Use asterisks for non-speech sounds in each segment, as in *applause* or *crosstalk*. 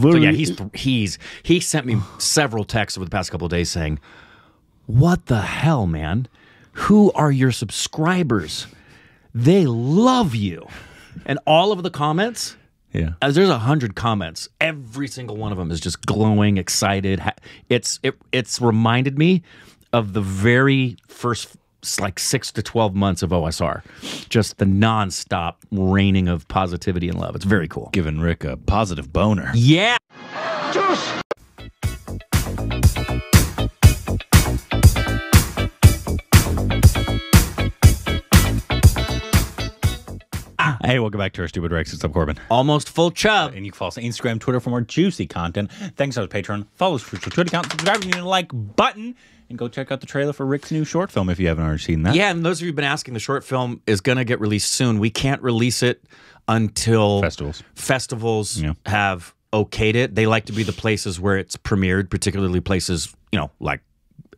So yeah, he's he's he sent me several texts over the past couple of days saying, "What the hell, man? Who are your subscribers? They love you." And all of the comments, Yeah. as there's a hundred comments, every single one of them is just glowing, excited. It's it it's reminded me of the very first like six to twelve months of OSR, just the nonstop raining of positivity and love. It's very cool. Giving Rick a positive boner. Yeah. Hey, welcome back to our Stupid Rex. It's up Korbin. Almost full chub. And you can follow us on Instagram, Twitter for more juicy content. Thanks to our Patreon. Follow us for our Twitter account. Subscribe and the like button. And go check out the trailer for Rick's new short film if you haven't already seen that. Yeah, and those of you who've been asking, the short film is going to get released soon. We can't release it until Festivals. festivals Yeah. have okayed it. They like to be the places where it's premiered, particularly places, you know, like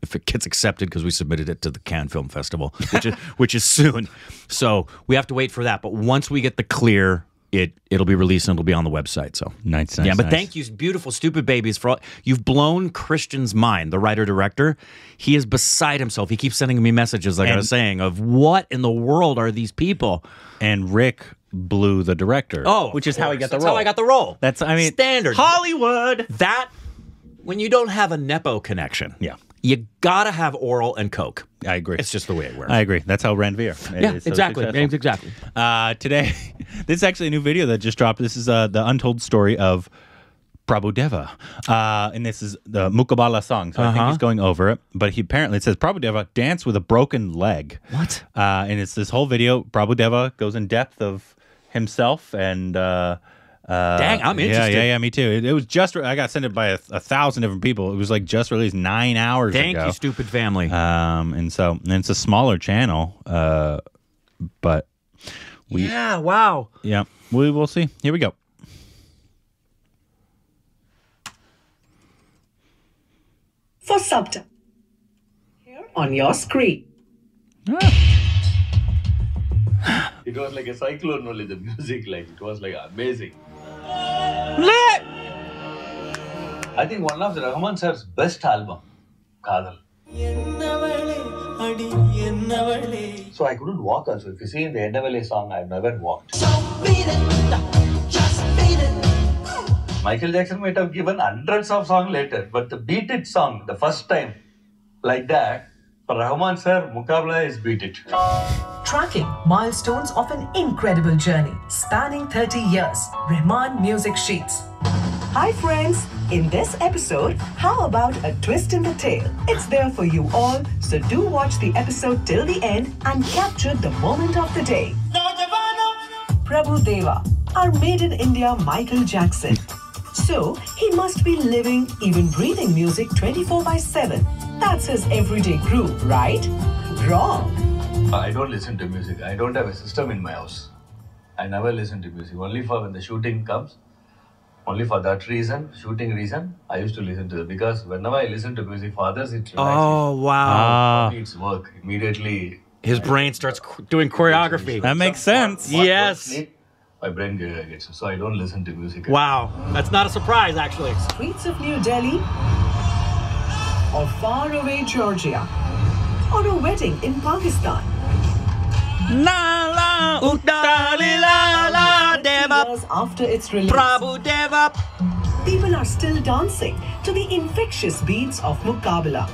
if it gets accepted because we submitted it to the Cannes Film Festival, which is *laughs* which is soon. So we have to wait for that. But once we get the clear, it it'll be released and it'll be on the website. So Nice, nice, yeah, but nice. thank you, beautiful stupid babies, for all you've blown Christian's mind. The writer director, he is beside himself. He keeps sending me messages, like I was saying, of what in the world are these people? And Rick blew the director. Oh, which is how he got the That's role. how I got the role. That's, I mean, standard Hollywood. That when you don't have a nepo connection, Yeah. You gotta have oral and coke. I agree. It's just the way it works. I agree. That's how Ranveer. yeah, is so exactly. successful. Exactly. Uh, today, *laughs* this is actually a new video that just dropped. This is uh, the untold story of Prabhudeva. Uh, and this is the Muqabala song. So I think Uh-huh. he's going over it. But he apparently, it says Prabhudeva dance with a broken leg. What? Uh, and it's this whole video. Prabhudeva goes in depth of himself and. Uh, uh, Dang, I'm interested. Yeah, yeah, yeah. me too. It, it was just, re- I got sent it by a, a thousand different people. It was like just released nine hours ago. Thank ago. you, stupid family. Um, and so, and it's a smaller channel, uh, but we, yeah. Wow. yeah, we will see. Here we go. for subtitle. Here on your screen. It was like a cyclone only, the *laughs* music, like, it was like amazing. I think one of the Rahman sir's best album, Kadal. So I couldn't walk also. If you see in the Ennavale song, I've never walked. Michael Jackson might have given hundreds of songs later, but the Beat It song, the first time, like that, for Rahman sir, Mukabla is Beat It. Tracking milestones of an incredible journey spanning 30 years. Rahman Music Sheets. Hi, friends. In this episode, how about a twist in the tale? It's there for you all, so do watch the episode till the end and capture the moment of the day. Prabhu Deva, our made in India Michael Jackson. So, he must be living, even breathing music 24 by 7. That's his everyday groove, right? Wrong. I don't listen to music. I don't have a system in my house. I never listen to music. Only for when the shooting comes. Only for that reason, shooting reason, I used to listen to it. Because whenever I listen to music for others, it relaxes. Oh wow. Me. It's work. Immediately. His brain starts qu- doing choreography. that makes sense. What Yes. works need, My brain gets so I don't listen to music. Wow. That's not a surprise, actually. streets of New Delhi or faraway Georgia or a wedding in Pakistan. La la utali la la deva years after its release, Prabhu Deva. people are still dancing to the infectious beats of Muqabala.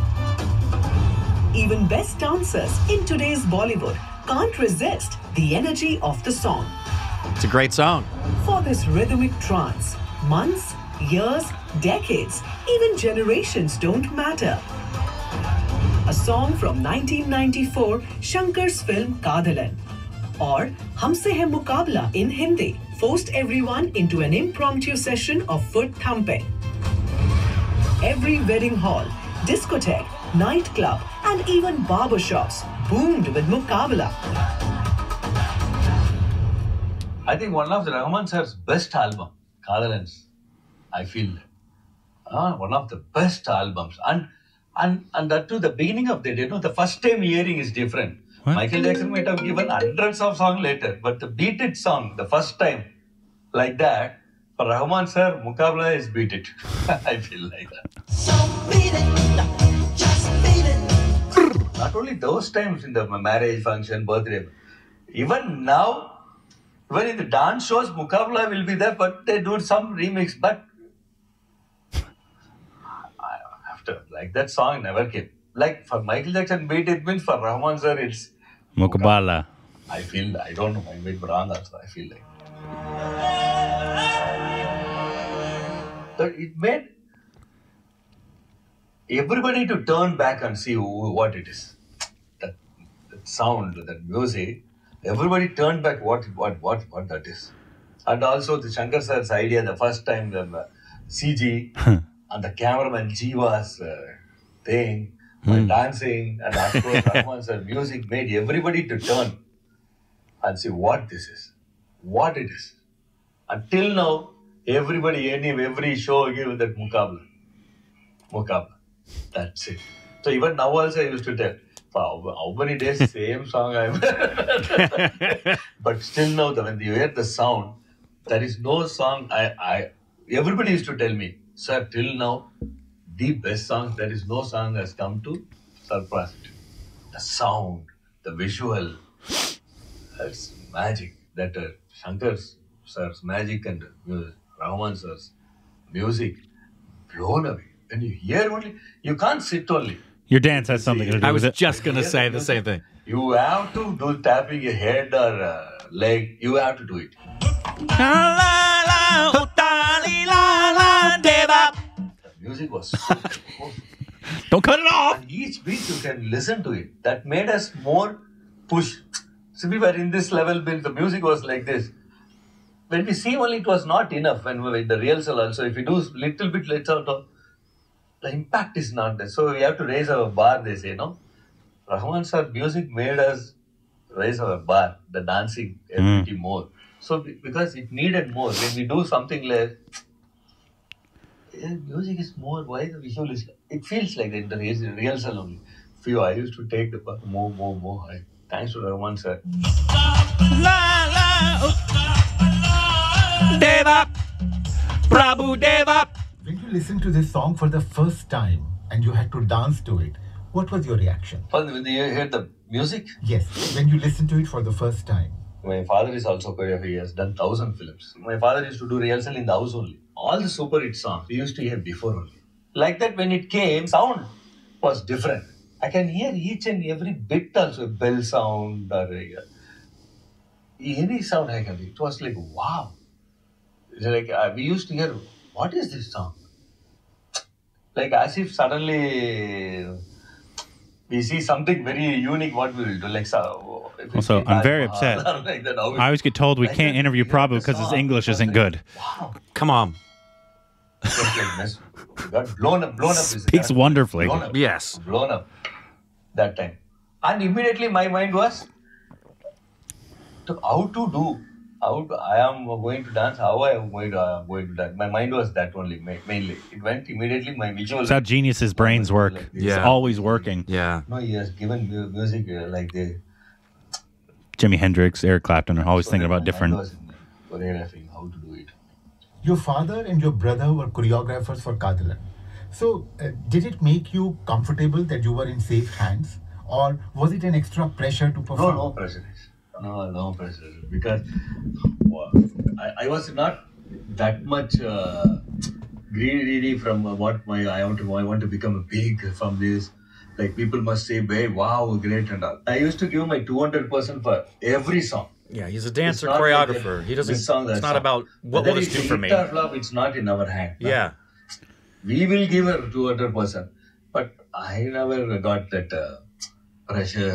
Even best dancers in today's Bollywood can't resist the energy of the song. It's a great song. For this rhythmic trance, months, years, decades, even generations don't matter. A song from 1994, Shankar's film Kadalan, or Hamse Hai Mukabla in Hindi, forced everyone into an impromptu session of foot thumping. Every wedding hall, discotheque, nightclub, and even barbershops boomed with Muqabala. I think one of the Rahman sir's best album, Kadalans, I feel, ah, one of the best albums. And and and that too, the beginning of the, you know, the first time hearing is different. Michael Jackson might have given hundreds of songs later, but the Beat It song, the first time, like that, For Rahman sir, Mukabla is beat it. *laughs* I feel like that. So beat it, just beat it. Not only those times in the marriage function, birthday, even now, even in the dance shows, Mukabla will be there, but they do some remix. But I- after, like that song never came. Like for Michael Jackson, beat it means for Rahman sir, it's. Muqabala. I feel, I don't know, I may be wrong also, I feel like. But it made everybody to turn back and see who, what it is. That, that sound, that music, everybody turned back what, what, what, what that is. And also the Shankar sir's idea, the first time the uh, CG *laughs* and the cameraman Jiva's uh, thing, and dancing, and of course Rahman sir music made everybody to turn and see what this is, what it is. Until now, everybody, any every show give that mukabla. Mukabla. That's it. So even now also I used to tell, how, how many days *laughs* same song I'm *laughs* But still now the, when you hear the sound, there is no song I, I everybody used to tell me, sir, till now, the best song, there is no song has come to surpass it. The sound, the visual, that's magic. That uh, Shankar sir's magic and uh, Rahman sir's music blown away. And you hear only, you can't sit only. Your dance has something to do I with was it. just gonna say the same thing. You have to do tapping your head or uh, leg. You have to do it. The music was so, *laughs* Don't cut it off. and each beat you can listen to it. That made us more push. So we were in this level build. The music was like this. When we see only, it was not enough. When we were in the real rehearsal also, if we do little bit later, the impact is not there. So we have to raise our bar. They say no. Rahman sir music made us raise our bar, the dancing ability hmm. more. So because it needed more. When we do something less, eh, music is more. Why the visual is? It feels like that in the re- rehearsal only. Few I used to take the bar more, more, more. I, thanks to Rahman sir. Oh. Deva. Prabhu Deva. When you listened to this song for the first time and you had to dance to it, what was your reaction? When you hear the music, Yes, when you listened to it for the first time. My father is also choreographer. He has done thousand films. My father used to do rehearsal in the house only. All the super hit songs we used to hear before only. Like that, when it came, sound was different. I can hear each and every bit also, bell sound or uh, any sound I can. It was like wow. It's like uh, we used to hear, what is this song? Like as if suddenly we see something very unique. What we will do, like *laughs* Also, I'm very upset. *laughs* or like that, how we- I always get told we can't interview we Prabhu because his English isn't good. Wow. Come on. Just like this. *laughs* We got blown up, blown up. Speaks wonderfully. Blown up. Yes. Blown up that time. And immediately my mind was to how to do, how to, I am going to dance, how I am going to, I am going to dance. My mind was that only, mainly. It went immediately, my visual. That's how geniuses' brains work. It's Yeah. always working. Yeah. No, he has given music uh, like the. Jimi Hendrix, Eric Clapton are always so thinking about different. mind was in Choreographing, how to do it. Your father and your brother were choreographers for Kadalan. So, uh, did it make you comfortable that you were in safe hands? Or was it an extra pressure to perform? no no pressure. No, no pressure. Because wow, I, I was not that much uh, greedy from uh, what my I want to I want to become a big from this. Like people must say, "Hey, wow, great!" and all. I used to give my two hundred percent for every song. Yeah, he's a dancer, choreographer. like, He doesn't. song, it's not song. about what will this do for me. flop, it's not in our hand. Yeah. we will give her 200 percent but i never got that uh, pressure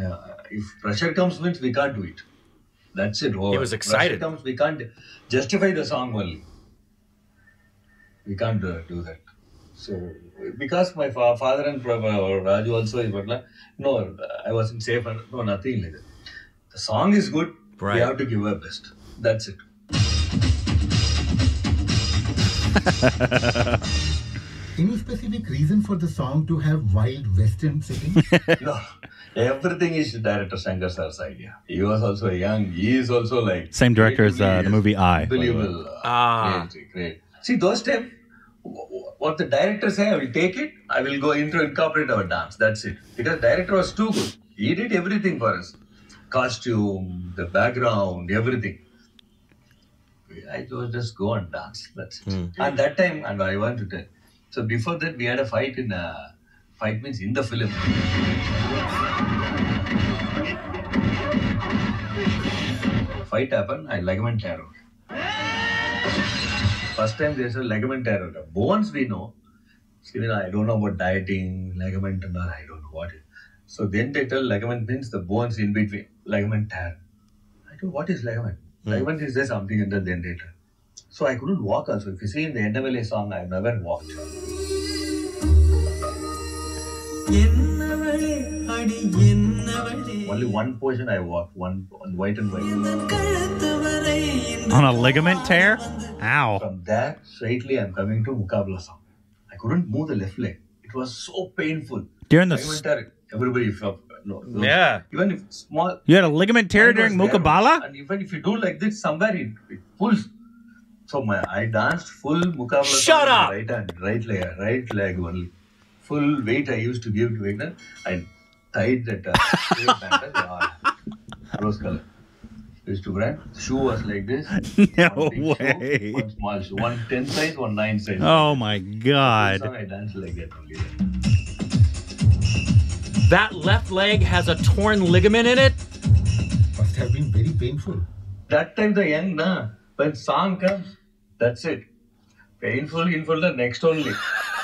uh, if pressure comes means we can't do it that's it over. He was excited. pressure comes we can't justify the song only we can't uh, do that so because my fa- father and Pra- raju also he was like, no i wasn't safe and no nothing like that the song is good Right. we have to give our best that's it *laughs* Any specific reason for the song to have wild western setting? *laughs* no, everything is director Shankar Sir's idea. He was also young. He is also like Same director as, uh, the movie I, by. Unbelievable. Ah. Great, great. See those times, what the director say, I will take it. I will go into incorporate our dance. That's it. Because director was too good. He did everything for us. Costume, the background, everything. I was just go and dance. That's it. And that time, and I want to tell. So before that, we had a fight in uh, fight means in the film. Fight happened. I ligament tear out. First time there's a ligament tear. Bones we know. I don't know about dieting, ligament and all. I don't know what. It, so then they tell ligament means the bones in between, ligament tear. I told, what is ligament? Hmm. Ligament is there something under then they tell. So I couldn't walk also. If you see in the Ennavale song, I've never walked. In only one portion I walked, one on white and white. On a ligament tear? Ow. From there, straightly, I'm coming to mukablasa. I couldn't move the left leg. It was so painful. During the. I tear, everybody felt. Uh, no, no. Yeah. Even if small. You had a ligament tear during Muqabala? And even if you do like this, somewhere it, it pulls. So my, I danced full Muqabala. Shut up! Right hand, right leg, right leg only. Full weight I used to give to Wagner. I tied that uh, straight bandage, uh, rose color. Used to brand. Shoe was like this. *laughs* No one way. Shoe, one small shoe. One 10 size, one 9 size. Oh my god. song I danced like that only. That left leg has a torn ligament in it. Must have been very painful. That time the young, na, when song comes, that's it. Painful, painful the next only.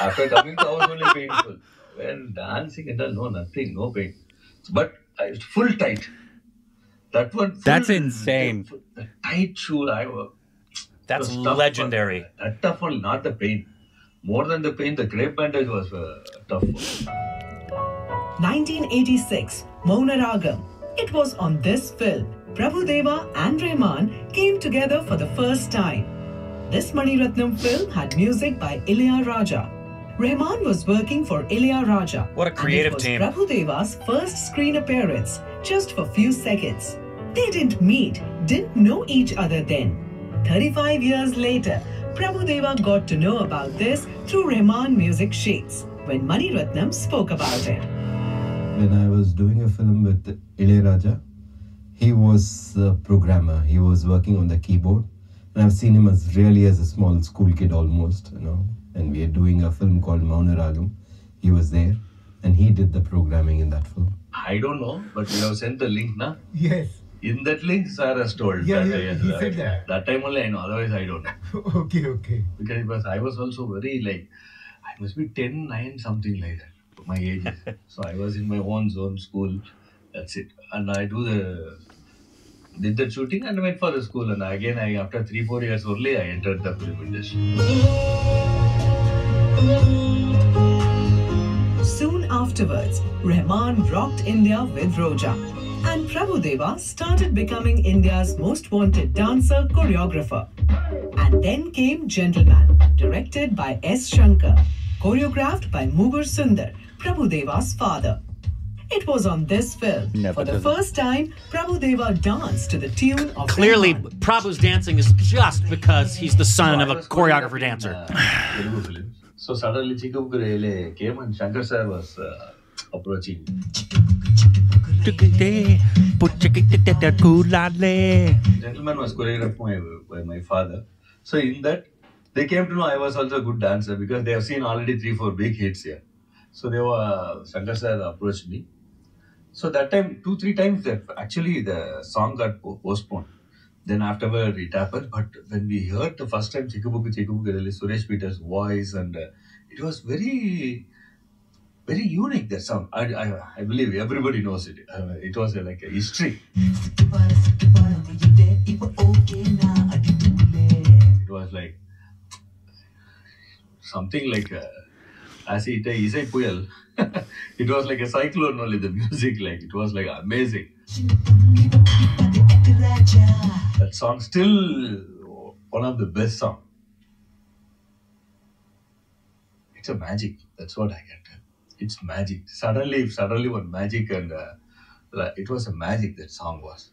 After coming to house only painful. When dancing and all, no, nothing, no pain. But I was full tight. That one. Full, That's insane. The, tight shoe, I was. That's was tough, legendary. but That tough one, not the pain. More than the pain, the crepe bandage was uh, tough. one. 1986, Mouna Ragam. It was on this film Prabhudeva and Rahman came together for the first time. This Maniratnam film had music by Ilayaraja. Rahman was working for Ilayaraja. What a creative it was team. Prabhudeva's first screen appearance, just for few seconds. They didn't meet, didn't know each other then. 35 years later, Prabhudeva got to know about this through Rahman music sheets when Mani Ratnam spoke about it. when I was doing a film with Ilayaraja, he was a programmer. He was working on the keyboard, and I've seen him as really as a small school kid almost, you know. And we are doing a film called Mauna Ragam. He was there, and he did the programming in that film. I don't know, but you have sent the link, na? Yes. In that link, sir has told. Yeah, that, yeah, uh, he said that. That time only I know, otherwise I don't know. *laughs* okay, okay. Because it was, I was also very like, I must be 10, 9, something like that. My age. *laughs* so I was in my own zone school. That's it. And I do the, did the shooting and went for the school. And again, I after 3, 4 years only, I entered the film industry. Soon afterwards, Rahman rocked India with Roja. And Prabhudeva started becoming India's most wanted dancer choreographer. And then came Gentleman, directed by S. Shankar, choreographed by Mugur Sundar, Prabhudeva's father. It was on this film, for the Nepotism. first time, Prabhudeva danced to the tune of Clearly, Rahman. Prabhu's dancing is just because he's the son So of a choreographer choreographing, dancer. uh, So suddenly Chikupurele came and Shankar sir was uh, approaching. Gentleman was choreographed by, by my father. So in that, they came to know I was also a good dancer because they have seen already three, four big hits here. So they were, Shankar sir approached me. So that time, two, three times, actually the song got postponed. Then afterward it happened. But when we heard the first time Chikubuku Chikubuku, really Suresh Peters' voice and uh, it was very, very unique that song. I, I, I believe everybody knows it. Uh, it was uh, like a history. It was like something like a, as it is a. *laughs* it was like a cyclone only the music like it was like amazing. That song still one of the best song. it's a magic. That's what I can tell. It's magic. Suddenly, suddenly one magic and uh, it was a magic that song was.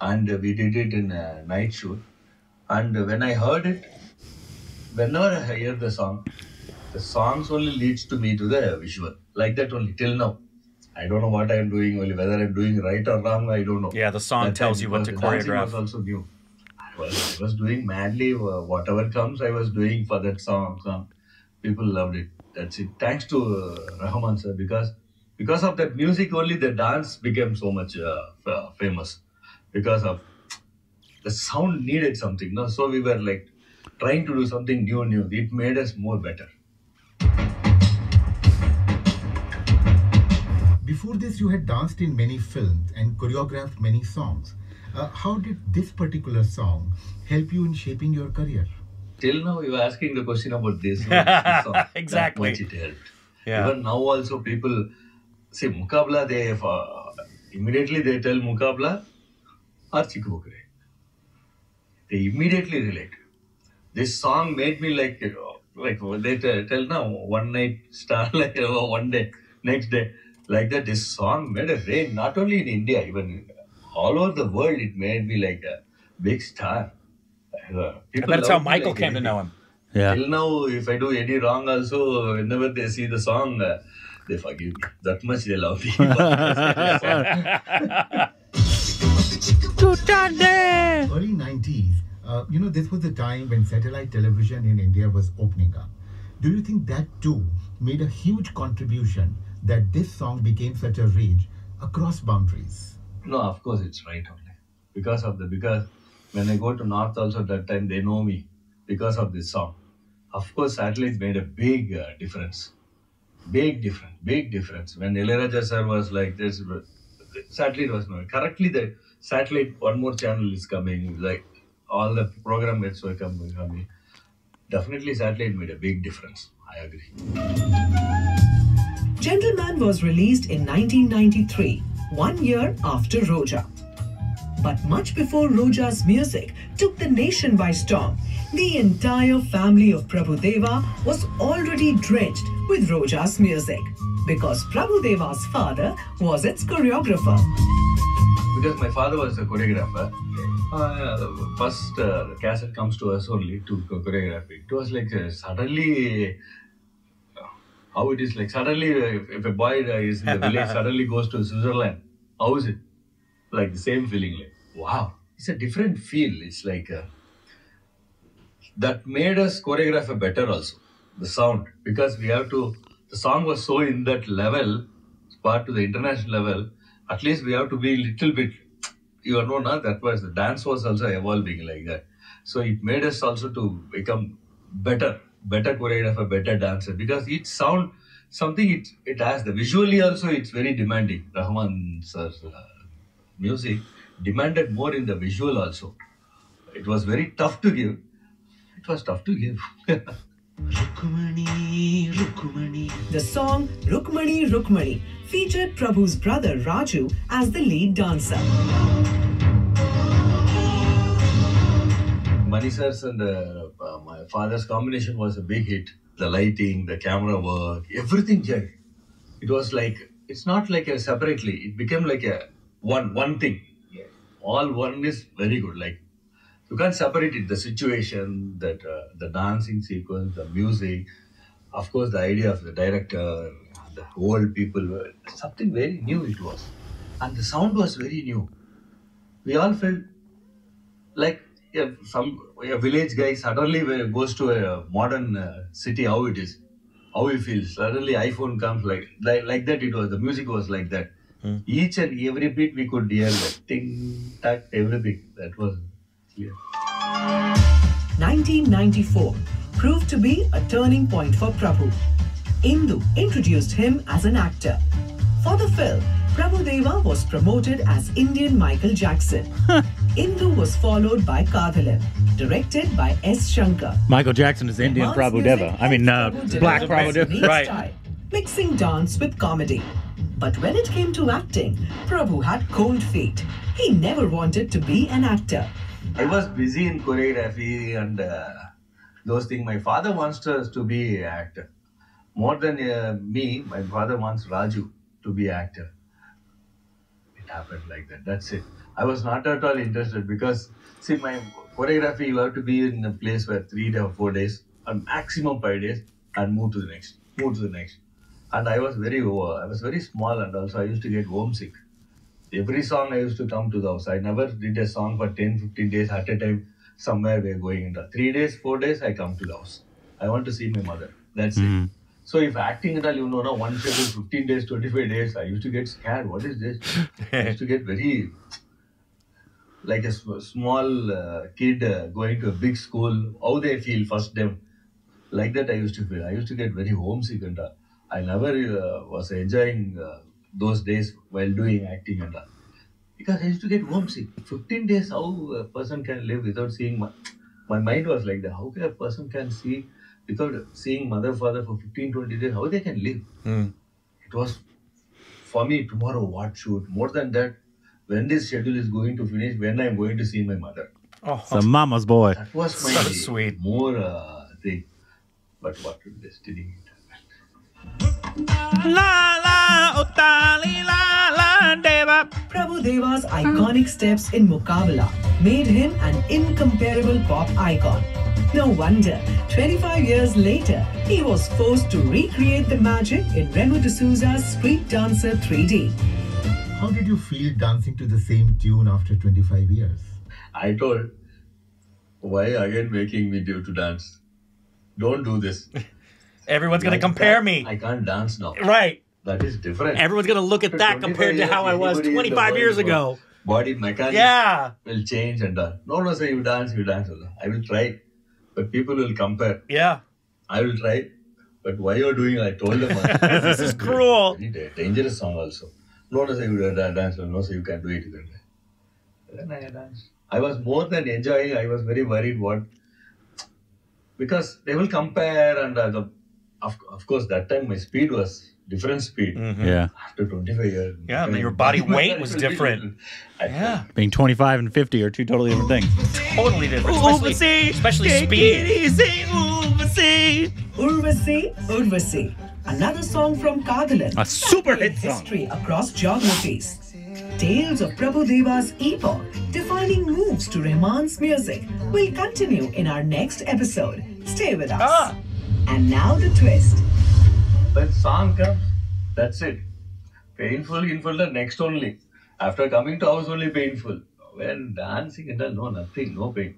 And uh, we did it in a night shoot. And uh, when I heard it, whenever I hear the song, the songs only leads to me to the visual. Like that only till now. I don't know what I am doing, only whether I'm doing right or wrong, I don't know. Yeah, the song That tells you what to choreograph. Was also new. I was, I was doing madly uh, whatever comes. I was doing for that song. song. People loved it. That's it. Thanks to uh, Rahman sir because because of that music only the dance became so much uh, famous because of the sound needed something. No, so we were like trying to do something new, new. It made us more better. Before this, you had danced in many films and choreographed many songs. Uh, how did this particular song help you in shaping your career? Till now, you are asking the question about this. what is *laughs* song? Exactly. That much it helped. Yeah. Even now, also people say Mukabla. They have, uh, immediately they tell Mukabla or Chikubukre. They immediately relate. This song made me like you know, like they tell, tell now one night star *laughs* like one day next day like that. This song made a rain not only in India even all over the world. It made me like a big star. Uh, people That's how Michael like came to know him. *laughs* Yeah. Till now, if I do any wrong, also whenever they see the song, uh, they forgive me. That much they love me. *laughs* Early 90s, uh, you know, this was the time when satellite television in India was opening up. Do you think that too made a huge contribution that this song became such a rage across boundaries? no, of course it's right only because of the because when I go to North also that time they know me because of this song. Of course, satellite made a big uh, difference. Big difference, big difference. When Ilayaraja sir was like this, satellite was not correctly. The satellite one more channel is coming. Like all the program gets were coming. coming. Definitely, satellite made a big difference. I agree. Gentleman was released in 1993, one year after Roja. But much before Roja's music took the nation by storm, the entire family of Prabhudeva was already drenched with Roja's music because Prabhudeva's father was its choreographer. because my father was a choreographer. Uh, first uh, cassette comes to us only to choreograph it. It was like uh, suddenly how it is like suddenly uh, if, if a boy uh, is in the village *laughs* suddenly goes to Switzerland, how is it? Like the same feeling, like wow, it's a different feel. It's like uh, that made us choreograph a better also the sound because we have to. The song was so in that level, part to the international level. At least we have to be little bit. You are know, now that was the dance was also evolving like that. So it made us also to become better, better choreographer, better dancer because each sound something it it has the visually also it's very demanding. Rahman sir's uh, music demanded more in the visual also. It was very tough to give. It was tough to give. The song Rukmani Rukmani featured Prabhu's brother Raju as the lead dancer. Mani sir's and uh, my father's combination was a big hit. The lighting, the camera work, everything gelled. It was like it's not like a separately. It became like a one one thing. All one is very good. Like you can't separate it. The situation, that uh, the dancing sequence, the music, of course, the idea of the director, the whole people. were- Something very new it was, and the sound was very new. We all felt like yeah, some a village guy suddenly when goes to a modern uh, city, how it is, how he feels. Suddenly iPhone comes like like, like that. It was the music was like that. Each and every beat we could hear like ting tack everything. That was clear. 1994 proved to be a turning point for Prabhu. Indu introduced him as an actor. For the film, Prabhu Deva was promoted as Indian Michael Jackson. Indu was followed by Kadhalan, directed by S. Shankar. Michael Jackson is Indian Dance Prabhu Deva. I mean, uh, helped Prabhu Black develop Prabhu Deva. Right. style, mixing dance with comedy. But when it came to acting, Prabhu had cold feet. He never wanted to be an actor. I was busy in choreography and uh, those things. My father wants us to be an actor. more than uh, me, my father wants Raju to be an actor. Happened like that. That's it. I was not at all interested because see my choreography you have to be in a place where three or four days or maximum five days and move to the next, move to the next. And I was very uh, I was very small and also I used to get homesick. Every song I used to come to the house. I never did a song for 10, 15 days at a time. Somewhere we're going three days, four days, I come to the house. I want to see my mother. That's it. So if acting at all, you know, no, one schedule, 15 days, 25 days, I used to get scared. What is this? I used to get very, like a sm- small uh, kid uh, going to a big school, how they feel first time. Like that I used to feel. I used to get very homesick and uh, I never uh, was enjoying uh, those days while doing acting and all. Because I used to get homesick. 15 days, how a person can live without seeing my, my mind was like that. How can a person can see without seeing mother, father for 15, 20 days, how they can live? It was for me tomorrow what shoot. More than that, when this schedule is going to finish, when I'm going to see my mother. It's a mama's boy. That was my So sweet. more uh, thing. But what will destiny it? La la otali la la deva. Prabhu Deva's iconic steps in Muqabala made him an incomparable pop icon. No wonder, 25 years later, he was forced to recreate the magic in Remo D'Souza's Street Dancer 3D. How did you feel dancing to the same tune after 25 years? I told, why again making me do to dance? Don't do this. *laughs* Everyone's gonna compare me. I can't dance now. Right. That is different. Everyone's gonna look at that compared to how I was anybody in the 25 years ago. Body mechanics Yeah. will change and all. No, no, sir, you dance, you dance. I will try. But people will compare. Yeah. I will try. But why you're doing I told them. *laughs* This is cruel. Very dangerous song also. No, no, sir, you da- dance. No, sir, you can do it. You can do it. Then I danced. I was more than enjoying. I was very worried what because they will compare and uh, the of, of course that time my speed was different speed Yeah. after 25 years. Mm-hmm. Yeah, and your body weight *laughs* was different. Yeah. Being 25 and 50 are two totally different things. Totally different. Especially, especially speed. Urvasi, Urvasi, another song from Kadhalan. A super hit song. History across geographies. Tales of Prabhu Deva's epoch, defining moves to Rahman's music, will continue in our next episode. Stay with us. Ah. And now the twist. When song comes, that's it. Painful, painful, the next only. After coming to house, only painful. When dancing and all, no, nothing, no pain.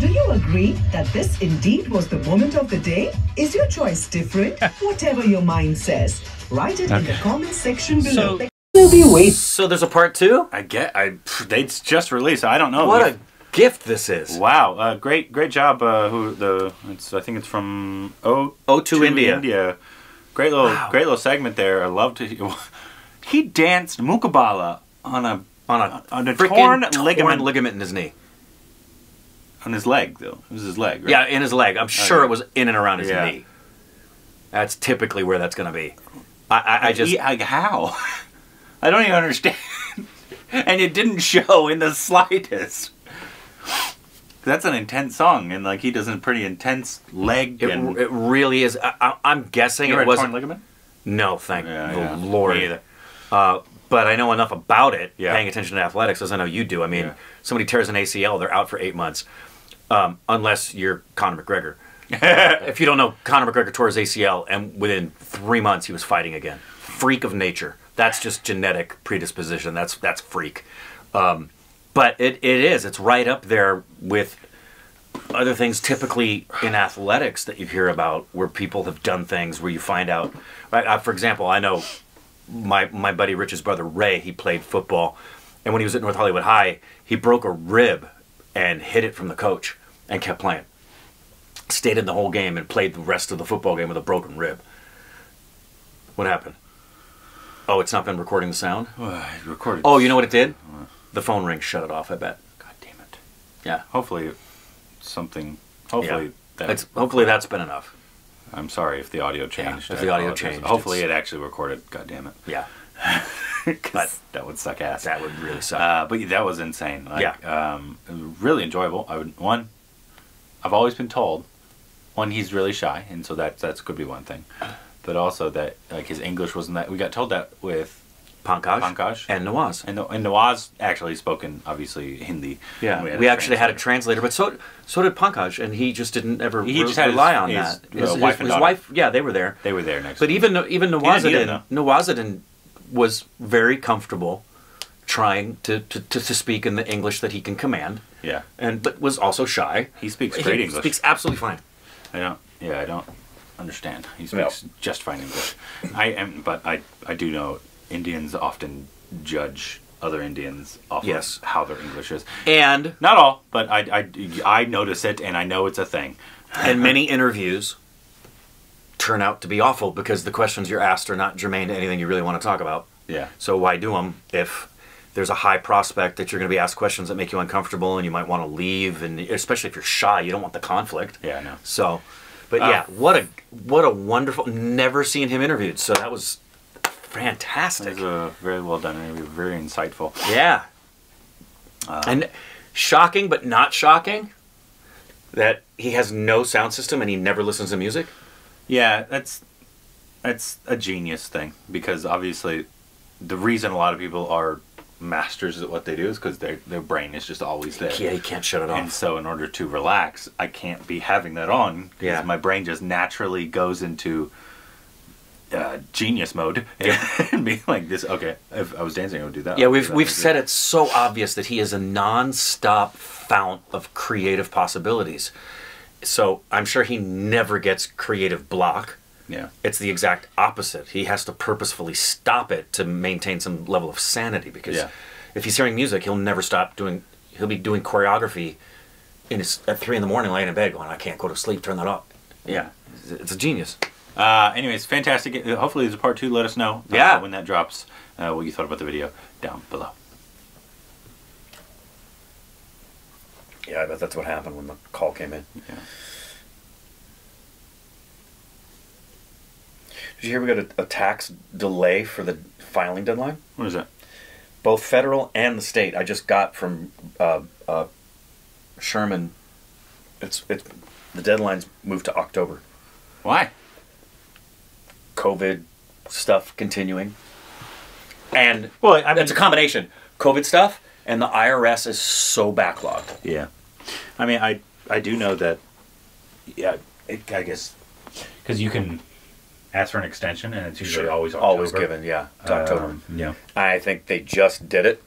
Do you agree that this indeed was the moment of the day? Is your choice different? *laughs* Whatever your mind says, write it in the comment section below. So- We'll be waiting. So there's a part two? I get. I. pff, They just released. I don't know. What a gift this is. Wow, uh, great, great job. Uh, who the? It's I think it's from O O2 India. India. Great little, Wow. great little segment there. I love to. *laughs* He danced mukabala on a On a, on a freaking torn torn ligament ligament in his knee. on his leg though. It was his leg. Right? Yeah, in his leg. I'm sure Okay. it was in and around his Yeah. knee. That's typically where that's going to be. I, I, I just. He- like, how? *laughs* I don't even understand. *laughs* and it didn't show in the slightest. That's an intense song, and like he does a pretty intense leg. It, and, it really is. I, I'm guessing it wasn't. ligament? No, thank Yeah, the yeah. Lord. Uh, but I know enough about it, Yeah. paying attention to athletics, as I know you do. I mean, somebody tears an ACL, they're out for eight months, um, unless you're Conor McGregor. *laughs* if you don't know, Conor McGregor tore his ACL, and within three months he was fighting again. Freak of nature. That's just genetic predisposition. That's that's freak. Um, but it, it is. It's right up there with other things typically in athletics that you hear about where people have done things where you find out right uh, for example i know my my buddy rich's brother ray he played football and when he was at north hollywood high he broke a rib and hid it from the coach and kept playing. Stayed in the whole game and played the rest of the football game with a broken rib. What happened? Oh it's not been recording the sound? I recorded. oh you know what it did the phone ring shut it off i bet God damn it! yeah Hopefully, something. Hopefully, yeah. that. It's, hopefully that's been enough I'm sorry if the audio changed. if the audio changed, Hopefully, it actually recorded. God damn it! yeah *laughs* But- that would suck ass. that would really suck Uh, but that was insane. Like, Yeah. Um, really enjoyable. I would one. I've always been told, one he's really shy, and so that that could be one thing. but also that like his English wasn't that. We got told that with Pankaj, Pankaj. and Nawaz. and and Nawaz actually spoken obviously Hindi. Yeah, And we, actually had a translator. but so so did Pankaj, and he just didn't ever He just had his- rely on his, that. uh, wife and daughter. wife, yeah, they were there. They were there next. But to him. even even didn't need it, Nawazuddin, Nawazuddin was very comfortable trying to, to, to, to speak in the English that he can command, yeah, and but was also shy. he speaks great he English. Speaks absolutely fine. I don't. Yeah, I don't understand. He speaks just fine English. I am, but I I do know Indians often judge other Indians off Yes. of how their English is. And Not all, but I, I, I notice it and I know it's a thing. and many interviews turn out to be awful because the questions you're asked are not germane to anything you really want to talk about. Yeah. So why do them if there's a high prospect that you're going to be asked questions that make you uncomfortable and you might want to leave and especially if you're shy, you don't want the conflict. Yeah, I know. So, but Uh, yeah, what a what a wonderful never seen him interviewed. So that was fantastic. It was a very well done interview, very insightful. Yeah. Uh, and shocking but not shocking that he has no sound system and he never listens to music. Yeah, that's that's a genius thing because obviously the reason a lot of people are masters at what they do is because their their brain is just always there. Yeah, he can't shut it off. And so, in order to relax, I can't be having that on. Yeah. my brain just naturally goes into uh, genius mode *laughs* and be like this. Okay, if I was dancing, I would do that. Yeah, we've we've said it's so obvious that he is a non-stop fount of creative possibilities. So I'm sure he never gets creative block. Yeah, It's the exact opposite. He has to purposefully stop it to maintain some level of sanity because Yeah. if he's hearing music, he'll never stop doing. He'll be doing choreography in his, at three in the morning, laying in bed, going, "I can't go to sleep. Turn that off." Yeah, it's a genius. Uh, anyways, fantastic. Hopefully, there's a part two. Let us know. uh, Yeah. when that drops, uh, what you thought about the video down below. Yeah, I bet that's what happened when the call came in. Yeah. Did you hear we got a, a tax delay for the filing deadline? What is that? Both federal and the state. I just got from uh, uh, Sherman. It's it's the deadline's moved to October. Why? COVID stuff continuing, and Well, I mean, it's a combination. COVID stuff and the IRS is so backlogged. Yeah, I mean, I I do know that. Yeah, it, I guess because you can ask for an extension, and it's usually always October. always given. Yeah, October. Um, yeah. I think they just did it.